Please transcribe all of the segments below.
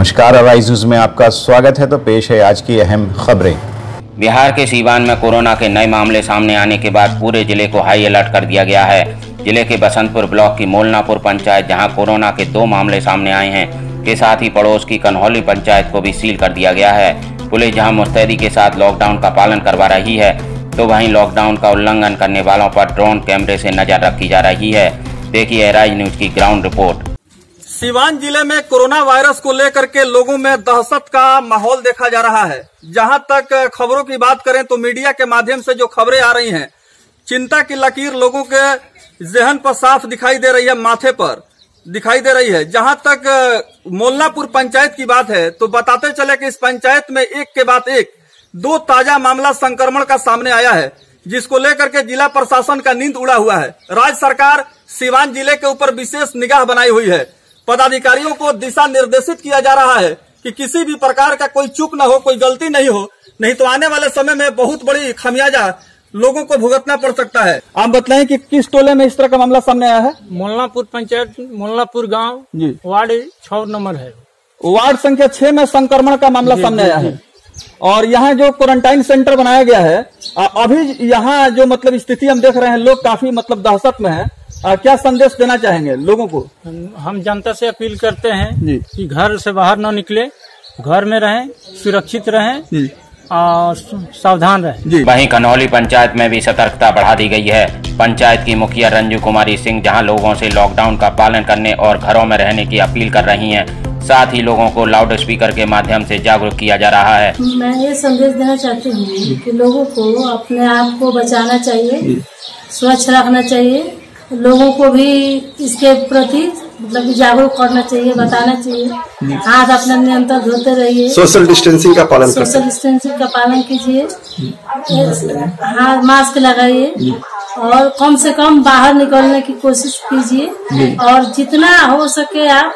नमस्कार arise news में आपका स्वागत है। तो पेश है आज की अहम खबरें। बिहार के सीवान में कोरोना के नए मामले सामने आने के बाद पूरे ज़िले को हाई अलर्ट कर दिया गया है। ज़िले के बसंतपुर ब्लॉक की मोलनापुर पंचायत, जहाँ कोरोना के दो मामले सामने आए हैं, के साथ ही पड़ोस की कन्हौली पंचायत को भी सील कर दिया गया है। पुलिस जहाँ मुस्तैदी के साथ लॉकडाउन का पालन करवा रही है तो वहीं लॉकडाउन का उल्लंघन करने वालों पर ड्रोन कैमरे से नज़र रखी जा रही है। देखिए एराइज न्यूज़ की ग्राउंड रिपोर्ट। सिवान ज़िले में कोरोना वायरस को लेकर के लोगों में दहशत का माहौल देखा जा रहा है। जहाँ तक खबरों की बात करें तो मीडिया के माध्यम से जो खबरें आ रही हैं, चिंता की लकीर लोगों के जहन पर साफ़ दिखाई दे रही है, माथे पर दिखाई दे रही है। जहाँ तक मोलनापुर पंचायत की बात है तो बताते चले कि इस पंचायत में एक के बाद एक दो ताज़ा मामला संक्रमण का सामने आया है, जिसको लेकर के जिला प्रशासन का नींद उड़ा हुआ है। राज्य सरकार सिवान ज़िले के ऊपर विशेष निगाह बनाई हुई है। पदाधिकारियों को दिशा निर्देशित किया जा रहा है कि किसी भी प्रकार का कोई चूक न हो कोई गलती नहीं हो नहीं तो आने वाले समय में बहुत बड़ी खमियाजा लोगों को भुगतना पड़ सकता है। आप बताएँ कि किस टोले में इस तरह का मामला सामने आया है? मोलनापुर पंचायत मोलनापुर गाँव जी। वार्ड छह नंबर है। वार्ड संख्या छह में संक्रमण का मामला सामने आया है। और यहाँ जो क्वारंटाइन सेंटर बनाया गया है अभी यहाँ जो मतलब स्थिति हम देख रहे हैं लोग काफ़ी मतलब दहशत में है। आ, क्या संदेश देना चाहेंगे लोगों को? हम जनता से अपील करते हैं। कि घर से बाहर न निकले घर में रहें सुरक्षित रहें और सावधान रहें। जी। वहीं कन्हौली पंचायत में भी सतर्कता बढ़ा दी गई है। पंचायत की मुखिया रंजू कुमारी सिंह जहाँ लोगों से लॉकडाउन का पालन करने और घरों में रहने की अपील कर रही हैं साथ ही लोगों को लाउड स्पीकर के माध्यम से जागरूक किया जा रहा है। मैं ये संदेश देना चाहती हूँ कि लोगों को अपने आप को बचाना चाहिए स्वच्छ रखना चाहिए लोगों को भी इसके प्रति मतलब कि जागरूक करना चाहिए बताना चाहिए। हाथ अपना निरंतर धोते रहिए। सोशल डिस्टेंसिंग का पालन सोशल डिस्टेंसिंग का पालन कीजिए। हाँ मास्क लगाइए। और कम से कम बाहर निकलने की कोशिश कीजिए। और जितना हो सके आप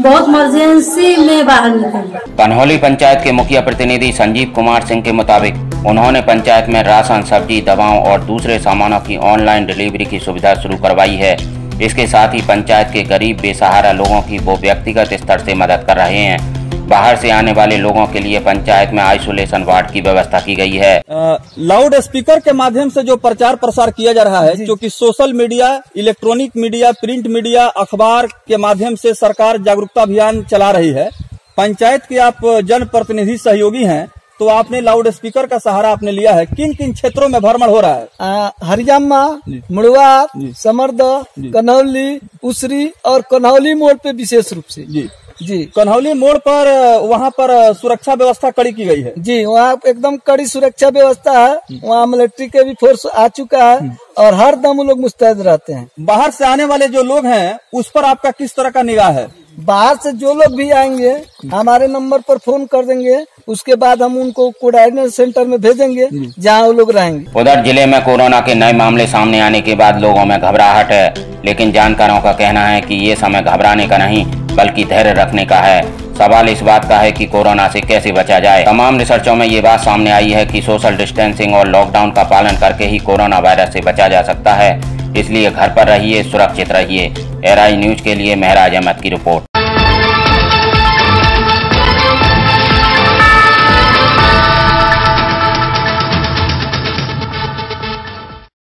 बहुत इमरजेंसी में बाहर निकलिए। कन्हौली पंचायत के मुखिया प्रतिनिधि संजीव कुमार सिंह के मुताबिक उन्होंने पंचायत में राशन सब्ज़ी दवाओं और दूसरे सामानों की ऑनलाइन डिलीवरी की सुविधा शुरू करवाई है। इसके साथ ही पंचायत के गरीब बेसहारा लोगों की वो व्यक्तिगत स्तर से मदद कर रहे हैं। बाहर से आने वाले लोगों के लिए पंचायत में आइसोलेशन वार्ड की व्यवस्था की गई है। लाउड स्पीकर के माध्यम से जो प्रचार प्रसार किया जा रहा है जो। कि social media electronic media print media अखबार के माध्यम से सरकार जागरूकता अभियान चला रही है। पंचायत के आप जन प्रतिनिधि सहयोगी हैं तो आपने लाउड स्पीकर का सहारा आपने लिया है। किन किन क्षेत्रों में भ्रमण हो रहा है? हरिजामा मुड़वा समर्द कन्हौली उसरी और कन्हौली मोड़ पे विशेष रूप से। जी। जी। कन्हौली मोड़ पर वहाँ पर सुरक्षा व्यवस्था कड़ी की गई है। जी वहाँ एकदम कड़ी सुरक्षा व्यवस्था है। वहाँ मिलिट्री के भी फोर्स आ चुका है और हर दम लोग मुस्तैद रहते हैं। बाहर से आने वाले जो लोग हैं उस पर आपका किस तरह का निगाह है? बाहर से जो लोग भी आएँगे हमारे नंबर पर फ़ोन कर देंगे उसके बाद हम उनको कोऑर्डिनेट सेंटर में भेजेंगे जहाँ वो लोग रहेंगे। उधर ज़िले में कोरोना के नए मामले सामने आने के बाद लोगों में घबराहट है लेकिन जानकारों का कहना है कि ये समय घबराने का नहीं बल्कि धैर्य रखने का है। सवाल इस बात का है कि कोरोना से कैसे बचा जाए। तमाम रिसर्चों में ये बात सामने आई है कि सोशल डिस्टेंसिंग और लॉकडाउन का पालन करके ही कोरोना वायरस से बचा जा सकता है। इसलिए घर पर रहिए सुरक्षित रहिए। एराई न्यूज़ के लिए महराज अहमद की रिपोर्ट।